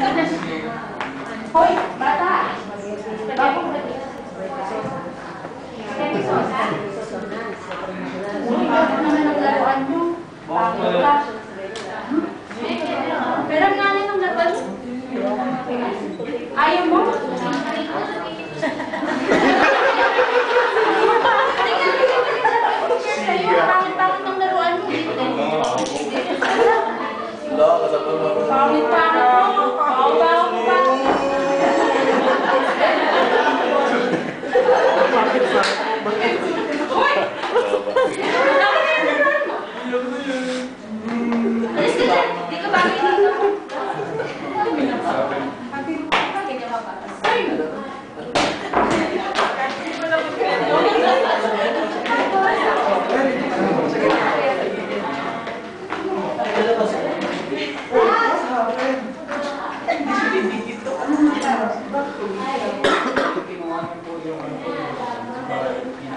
Hoy, bata! Bagong Uy, bago naman ang laruan nyo. Pero ang nanay ng laruan mo. Ayaw mo? Pangit-pangit ang laruan mo. Pangit-pangit mo.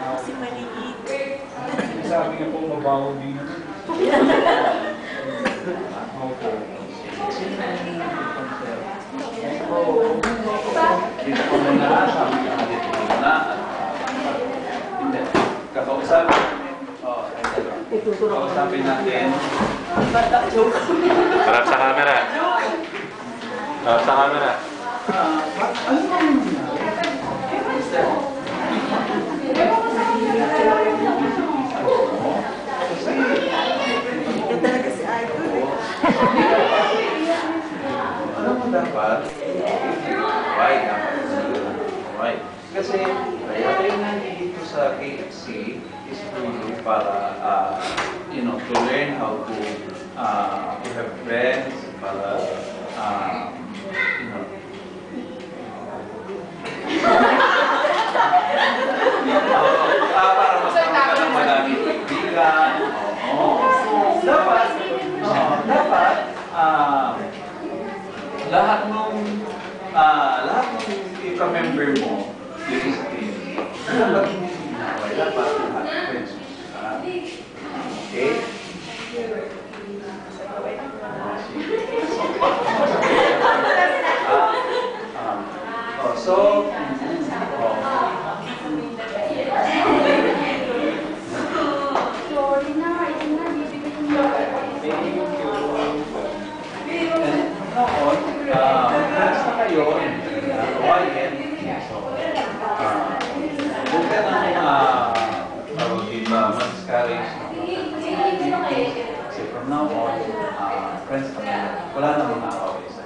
Kasi maliit. Sabi niya po mabaho din. Opo. Dito ko muna, sabi niya, dito ko muna. Hindi. Kakausapin. Oh, Kakausapin natin. Harap sa camera. Harap sa camera. Ito talaga si Idol eh. Ano mo dapat? Why dapat? Why? Kasi kaya tayo nandito sa KFC is really para, uh, you know, to learn how to, uh, to have friends, para, uh, you know, Ah, para mas ka ng maraming kaibigan. Oo. Dapat, oo, dapat, ah, lahat ng ah, lahat ng ika-member mo sa team, dapat hindi ginaway. Dapat lahat friends mo sila. Okay? So, oh, encourage kasi from now on, uh, friends kami na. Wala na mga away sa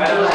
Pero